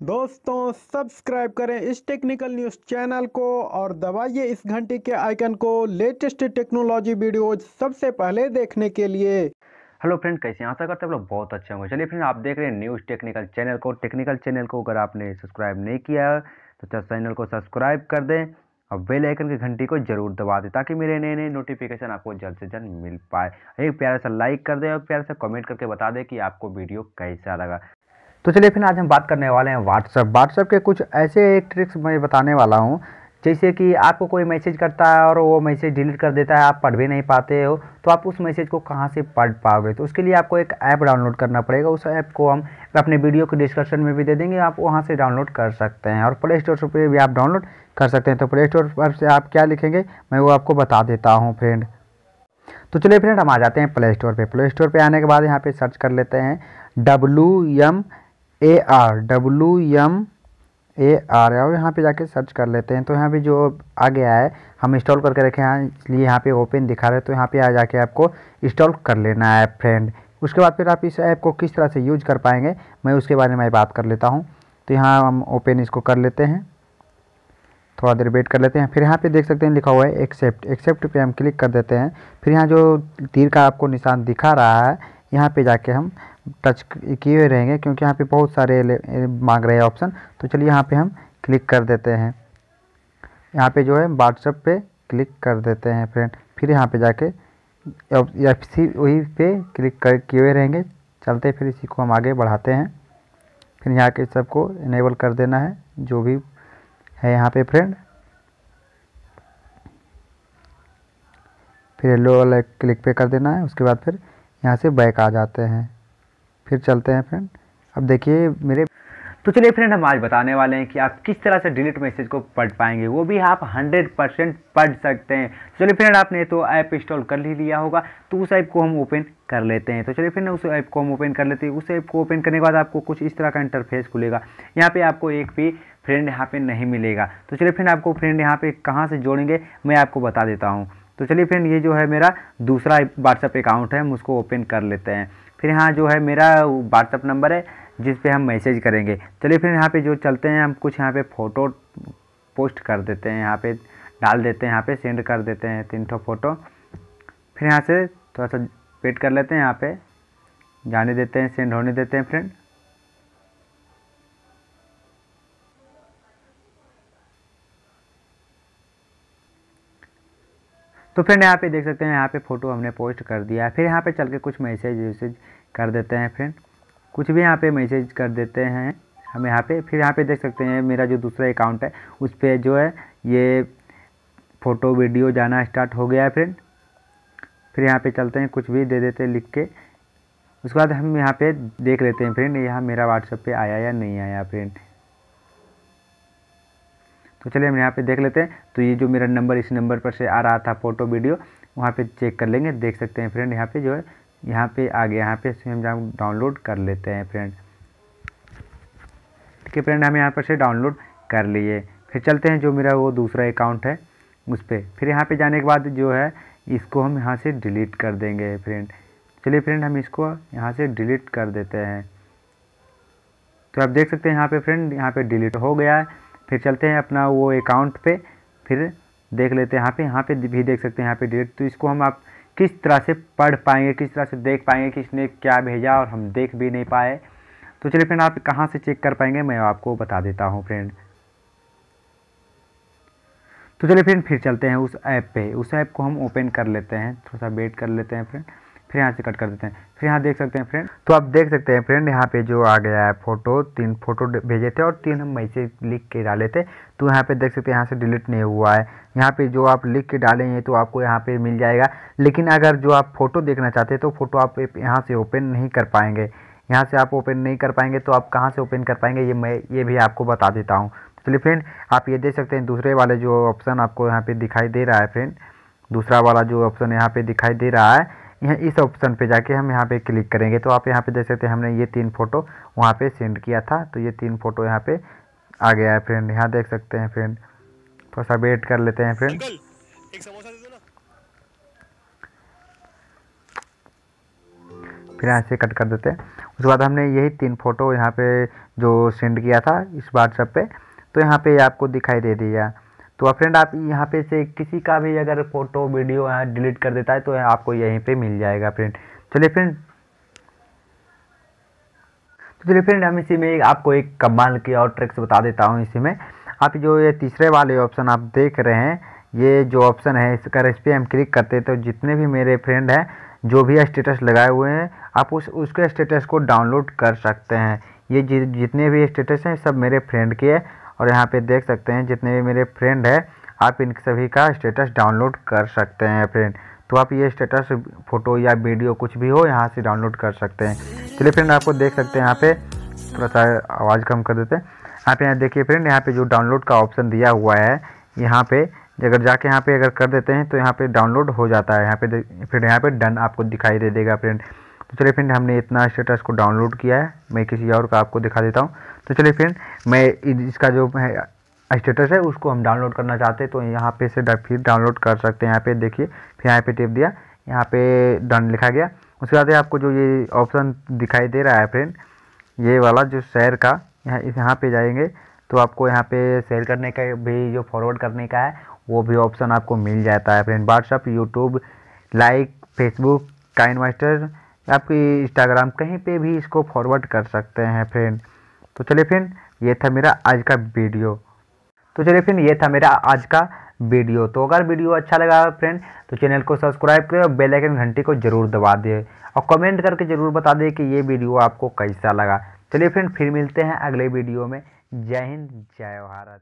दोस्तों सब्सक्राइब करें इस टेक्निकल न्यूज़ चैनल को और दबाइए इस घंटी के आइकन को लेटेस्ट टेक्नोलॉजी वीडियोज़ सबसे पहले देखने के लिए। हेलो फ्रेंड कैसे हैं? आशा करते हैं आप लोग बहुत अच्छे होंगे। चलिए फ्रेंड आप देख रहे हैं न्यूज़ टेक्निकल चैनल को। टेक्निकल चैनल को अगर आपने सब्सक्राइब नहीं किया है तो चैनल को सब्सक्राइब कर दें और बेल आइकन की घंटी को ज़रूर दबा दें ताकि मेरे नए नए नोटिफिकेशन आपको जल्द से जल्द मिल पाए। एक प्यारा सा लाइक कर दें और प्यारा सा कमेंट करके बता दें कि आपको वीडियो कैसा लगा। तो चलिए फिर आज हम बात करने वाले हैं व्हाट्सअप व्हाट्सअप के कुछ ऐसे एक ट्रिक्स मैं बताने वाला हूँ, जैसे कि आपको कोई मैसेज करता है और वो मैसेज डिलीट कर देता है, आप पढ़ भी नहीं पाते हो तो आप उस मैसेज को कहाँ से पढ़ पाओगे? तो उसके लिए आपको एक ऐप डाउनलोड करना पड़ेगा। उस ऐप को हम अपने वीडियो के डिस्क्रिप्शन में भी दे देंगे, आप वहाँ से डाउनलोड कर सकते हैं। और प्ले स्टोर पर भी आप डाउनलोड कर सकते हैं। तो प्ले स्टोर पर से आप क्या लिखेंगे? मैं वो आपको बता देता हूँ फ्रेंड तो चलिए फ्रेंड हम आ जाते हैं प्ले स्टोर पर प्ले स्टोर पर आने के बाद यहाँ पर सर्च कर लेते हैं W M A R W M A R और यहाँ पे जाके सर्च कर लेते हैं। तो यहाँ पे जो आ गया है, हम इंस्टॉल करके रखे हैं। इसलिए यहाँ पे ओपन दिखा रहे हैं। तो यहाँ पे आ जाके आपको इंस्टॉल कर लेना है फ्रेंड उसके बाद फिर आप इस ऐप को किस तरह से यूज़ कर पाएँगे, मैं उसके बारे में बात कर लेता हूँ। तो यहाँ हम ओपन इसको कर लेते हैं। थोड़ा देर वेट कर लेते हैं। फिर यहाँ पे देख सकते हैं, लिखा हुआ है एक्सेप्ट एक्सेप्ट पे हम क्लिक कर देते हैं। फिर यहाँ जो तीर का आपको निशान दिखा रहा है, यहाँ पे जाके हम टच किए हुए रहेंगे, क्योंकि यहाँ पे बहुत सारे मांग रहे हैं ऑप्शन तो चलिए यहाँ पे हम क्लिक कर देते हैं। यहाँ पे जो है व्हाट्सअप पे क्लिक कर देते हैं फ्रेंड फिर यहाँ पे जाके एफ़ सी वही पे क्लिक कर, किए हुए रहेंगे। चलते फिर इसी को हम आगे बढ़ाते हैं। फिर यहाँ के सबको इनेबल कर देना है, जो भी है यहाँ पे फ्रेंड फिर येलो वाला क्लिक पे कर देना है, उसके बाद फिर यहाँ से बैक आ जाते हैं। फिर चलते हैं फ्रेंड अब देखिए, मेरे तो चलिए फ्रेंड हम आज बताने वाले हैं कि आप किस तरह से डिलीट मैसेज को पढ़ पाएँगे। वो भी आप 100 परसेंट पढ़ सकते हैं। चलिए फ्रेंड आपने तो ऐप इंस्टॉल कर ही लिया होगा तो उस ऐप को हम ओपन कर लेते हैं। तो चलिए फ्रेंड उस ऐप को हम ओपन कर लेते हैं। उस ऐप को ओपन करने के बाद आपको कुछ इस तरह का इंटरफेस खुलेगा। यहाँ पे आपको एक भी फ्रेंड यहाँ पे नहीं मिलेगा। तो चलिए फ्रेंड आपको फ्रेंड यहाँ पे कहाँ से जोड़ेंगे, मैं आपको बता देता हूँ। तो चलिए फ्रेंड ये जो है मेरा दूसरा व्हाट्सअप अकाउंट है, हम उसको ओपन कर लेते हैं। फिर यहाँ जो है मेरा व्हाट्सअप नंबर है, जिस पे हम मैसेज करेंगे। चलिए फिर यहाँ पे जो चलते हैं, हम कुछ यहाँ पे फ़ोटो पोस्ट कर देते हैं, यहाँ पे डाल देते हैं, यहाँ पे सेंड कर देते हैं तीन ठो फ़ोटो फिर यहाँ से थोड़ा सा वेट कर लेते हैं, यहाँ पे जाने देते हैं सेंड होने देते हैं फ्रेंड तो फ्रेंड यहाँ पे देख सकते हैं, यहाँ पे फ़ोटो हमने पोस्ट कर दिया फिर यहाँ पे चल के कुछ मैसेज वैसेज कर देते हैं फ्रेंड कुछ भी यहाँ पे मैसेज कर देते हैं हम यहाँ पे। फिर यहाँ पे देख सकते हैं, मेरा जो दूसरा अकाउंट है, उस पर जो है ये फ़ोटो वीडियो जाना स्टार्ट हो गया है फ्रेंड फिर यहाँ पे चलते हैं, कुछ भी दे देते हैं लिख के। उसके बाद हम यहाँ पे देख लेते हैं फ्रेंड यहाँ मेरा व्हाट्सएप पे आया या नहीं आया फ्रेंड तो चलिए हम यहाँ पे देख लेते हैं। तो ये जो मेरा नंबर इस नंबर पर से आ रहा था फ़ोटो वीडियो, वहाँ पे चेक कर लेंगे, देख सकते हैं फ्रेंड। यहाँ पे जो है, यहाँ पे आ गया, यहाँ पे हम जहाँ डाउनलोड कर लेते हैं फ्रेंड। ठीक है फ्रेंड, हम यहाँ पर से डाउनलोड कर लिए। फिर चलते हैं जो मेरा वो दूसरा अकाउंट है, उस पर फिर यहाँ पे जाने के बाद जो है, इसको हम यहाँ से डिलीट कर देंगे फ्रेंड। चलिए फ्रेंड, हम इसको यहाँ से डिलीट कर देते हैं। तो आप देख सकते हैं यहाँ पे फ्रेंड, यहाँ पे डिलीट हो गया है। फिर चलते हैं अपना वो अकाउंट पे, फिर देख लेते हैं यहाँ पे यहाँ पे भी देख सकते हैं यहाँ पे डिलीट तो इसको हम आप किस तरह से पढ़ पाएँगे, किस तरह से देख पाएँगे कि इसने क्या भेजा और हम देख भी नहीं पाए। तो चलिए फ्रेंड आप कहाँ से चेक कर पाएँगे, मैं आपको बता देता हूँ फ्रेंड तो चलिए फ्रेंड फिर चलते हैं उस ऐप पे। उस ऐप को हम ओपन कर लेते हैं, थोड़ा सा वेट कर लेते हैं फ्रेंड फिर यहाँ से कट कर देते हैं। फिर यहाँ देख सकते हैं फ्रेंड तो आप देख सकते हैं फ्रेंड यहाँ पे जो आ गया है फ़ोटो तीन फ़ोटो भेजे थे और तीन हम मैसेज लिख के डाले थे। तो यहाँ पे देख सकते हैं, यहाँ से डिलीट नहीं हुआ है। यहाँ पे जो आप लिख के डालेंगे तो आपको यहाँ पे मिल जाएगा। लेकिन अगर जो आप फ़ोटो देखना चाहते हैं तो फ़ोटो आप यहाँ से ओपन नहीं कर पाएँगे। यहाँ से आप ओपन नहीं कर पाएँगे तो आप कहाँ से ओपन कर पाएँगे, ये मैं, ये भी आपको बता देता हूँ। चलिए फ्रेंड आप ये देख सकते हैं, दूसरे वाले जो ऑप्शन आपको यहाँ पे दिखाई दे रहा है फ्रेंड दूसरा वाला जो ऑप्शन यहाँ पे दिखाई दे रहा है यहाँ इस ऑप्शन पे जाके हम यहाँ पे क्लिक करेंगे। तो आप यहाँ पे देख सकते हैं हमने ये तीन फ़ोटो वहाँ पे सेंड किया था। तो ये तीन फ़ोटो यहाँ पे आ गया है फ्रेंड। यहाँ देख सकते हैं फ्रेंड। थोड़ा सा वेट कर लेते हैं फ्रेंड। फिर यहाँ से कट कर देते हैं। उसके बाद हमने यही तीन फ़ोटो यहाँ पे जो सेंड किया था इस व्हाट्सएप पे तो यहाँ पे आपको दिखाई दे दिया। तो फ्रेंड आप यहाँ पे से किसी का भी अगर फ़ोटो वीडियो डिलीट कर देता है तो आपको यहीं पे मिल जाएगा फ्रेंड चलिए फ्रेंड तो चलिए फ्रेंड हम इसी में आपको एक कमाल की और ट्रिक्स बता देता हूँ इसी में। आप जो ये तीसरे वाले ऑप्शन आप देख रहे हैं ये जो ऑप्शन है इसका इस पर हम क्लिक करते हैं तो जितने भी मेरे फ्रेंड हैं जो भी स्टेटस लगाए हुए हैं आप उस उसके स्टेटस को डाउनलोड कर सकते हैं। ये जि, जितने भी स्टेटस हैं सब मेरे फ्रेंड के हैं। और यहाँ पे देख सकते हैं, जितने भी मेरे फ्रेंड है, आप इन सभी का स्टेटस डाउनलोड कर सकते हैं फ्रेंड तो आप ये स्टेटस फ़ोटो या वीडियो कुछ भी हो, यहाँ से डाउनलोड कर सकते हैं. चलिए फ्रेंड आपको देख सकते हैं यहाँ पे, थोड़ा सा आवाज़ कम कर देते हैं. यहाँ पे यहाँ देखिए फ्रेंड यहाँ पे जो डाउनलोड का ऑप्शन दिया हुआ है, यहाँ पे अगर जाके यहाँ पे अगर कर देते हैं तो यहाँ पे डाउनलोड हो जाता है. यहाँ पे फिर यहाँ पे डन आपको दिखाई दे देगा फ्रेंड तो चलिए फ्रेंड हमने इतना स्टेटस को डाउनलोड किया है. मैं किसी और का आपको दिखा देता हूँ. तो चलिए फ्रेंड मैं इसका जो है स्टेटस है, उसको हम डाउनलोड करना चाहते हैं तो यहाँ पे से फिर डाउनलोड कर सकते हैं। यहाँ पे देखिए, फिर यहाँ पे टिप दिया, यहाँ पे डन लिखा गया। उसके बाद आपको जो ये ऑप्शन दिखाई दे रहा है फ्रेंड ये वाला जो शेयर का, यहाँ यहाँ पे जाएँगे तो आपको यहाँ पे शेयर करने का भी, जो फॉरवर्ड करने का है, वो भी ऑप्शन आपको मिल जाता है friend WhatsApp YouTube like Facebook KineMaster आपकी इंस्टाग्राम कहीं पे भी इसको फॉरवर्ड कर सकते हैं फ्रेंड तो चलिए फ्रेंड ये था मेरा आज का वीडियो। तो चलिए फिर, ये था मेरा आज का वीडियो। तो अगर वीडियो अच्छा लगा फ्रेंड तो चैनल को सब्सक्राइब करें और बेल आइकन घंटी को ज़रूर दबा दें और कमेंट करके ज़रूर बता दें कि ये वीडियो आपको कैसा लगा। चलिए फ्रेंड, फिर मिलते हैं अगले वीडियो में। जय हिंद, जय भारत।